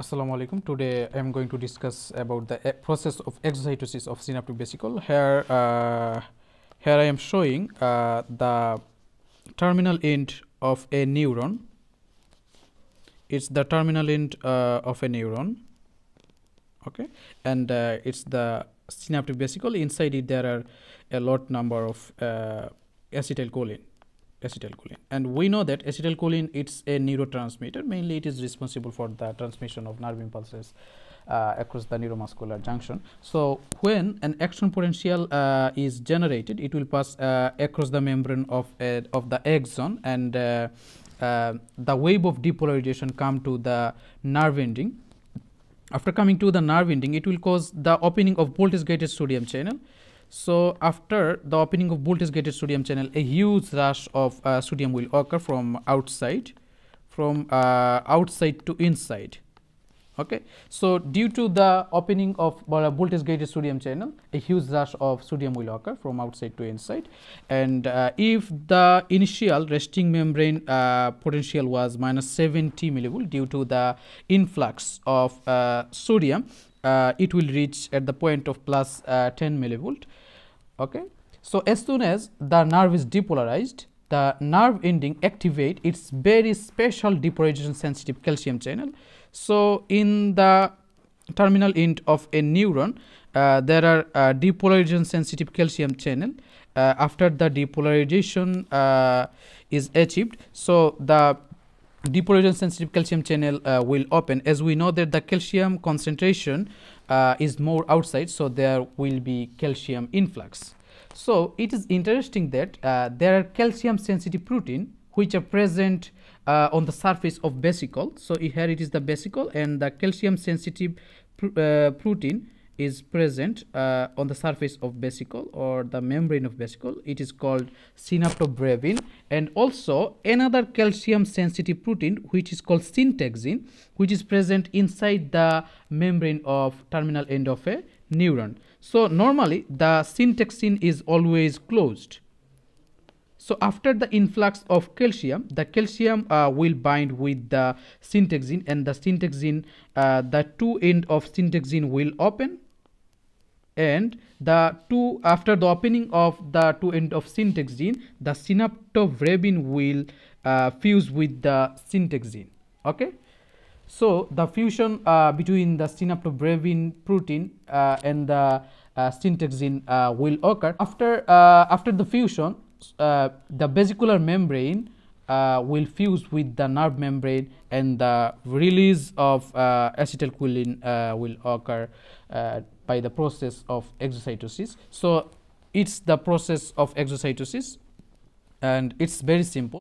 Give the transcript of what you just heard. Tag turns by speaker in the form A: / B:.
A: Assalamu alaikum. Today I am going to discuss about the e- process of exocytosis of synaptic vesicle. Here, uh, here I am showing uh, the terminal end of a neuron. It's the terminal end uh, of a neuron. Okay, and uh, it's the synaptic vesicle. Inside it, there are a lot number of uh, acetylcholine acetylcholine. And we know that acetylcholine it's a neurotransmitter. Mainly it is responsible for the transmission of nerve impulses uh, across the neuromuscular junction. So when an action potential uh, is generated it will pass uh, across the membrane of of the axon and uh, uh, the wave of depolarization come to the nerve ending. After coming to the nerve ending it will cause the opening of voltage gated sodium channel so after the opening of voltage gated sodium channel, a huge rush of uh, sodium will occur from outside, from uh, outside to inside. Okay. So due to the opening of uh, voltage gated sodium channel, a huge rush of sodium will occur from outside to inside. And uh, if the initial resting membrane uh, potential was minus 70 millivolt due to the influx of uh, sodium, uh, it will reach at the point of plus, uh, 10 millivolt okay? So as soon as the nerve is depolarized the nerve ending activate its very special depolarization sensitive calcium channel. So in the terminal end of a neuron uh, there are uh, depolarization sensitive calcium channel. Uh, after the depolarization uh, is achieved so the depolarization sensitive calcium channel uh, will open. As we know that the calcium concentration uh, is more outside so there will be calcium influx. So it is interesting that uh, there are calcium sensitive protein which are present uh, on the surface of vesicle so here it is the vesicle and the calcium sensitive pr uh, protein is present uh, on the surface of vesicle or the membrane of vesicle. It is called synaptobrevin and also another calcium sensitive protein which is called syntaxin which is present inside the membrane of terminal end of a neuron. So normally the syntaxin is always closed. So after the influx of calcium, the calcium uh, will bind with the syntaxin and the syntaxin, uh, the two end of syntaxin will open and the two after the opening of the two end of syntaxin, the synaptobrevin will uh, fuse with the syntaxin. Okay. So the fusion uh, between the synaptobrevin protein uh, and the uh, syntaxin will occur after after the fusion uh, the vesicular membrane uh, will fuse with the nerve membrane and the release of uh, acetylcholine uh, will occur uh, by the process of exocytosis. So, it is the process of exocytosis and it is very simple.